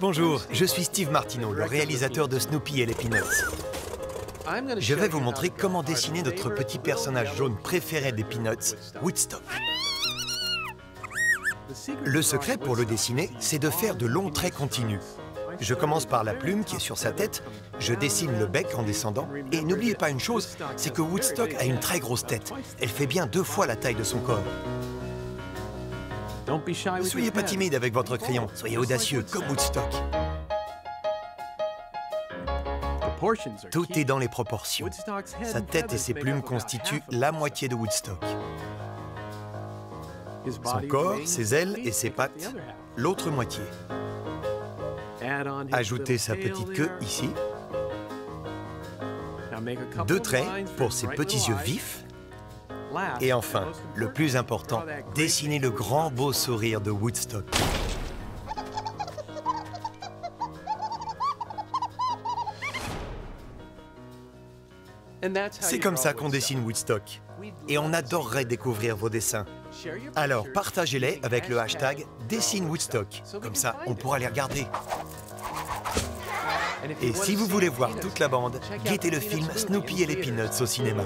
Bonjour, je suis Steve Martineau, le réalisateur de Snoopy et les Peanuts. Je vais vous montrer comment dessiner notre petit personnage jaune préféré des Peanuts, Woodstock. Le secret pour le dessiner, c'est de faire de longs traits continus. Je commence par la plume qui est sur sa tête, je dessine le bec en descendant, et n'oubliez pas une chose, c'est que Woodstock a une très grosse tête. Elle fait bien deux fois la taille de son corps. Soyez pas timide avec votre crayon, soyez audacieux comme Woodstock. Tout est dans les proportions. Sa tête et ses plumes constituent la moitié de Woodstock. Son corps, ses ailes et ses pattes, l'autre moitié. Ajoutez sa petite queue ici. Deux traits pour ses petits yeux vifs. Et enfin, le plus important, dessinez le grand beau sourire de Woodstock. C'est comme ça qu'on dessine Woodstock. Et on adorerait découvrir vos dessins. Alors partagez-les avec le hashtag Dessine Woodstock. Comme ça, on pourra les regarder. Et si vous voulez voir toute la bande, guettez le film Snoopy et les Peanuts au cinéma.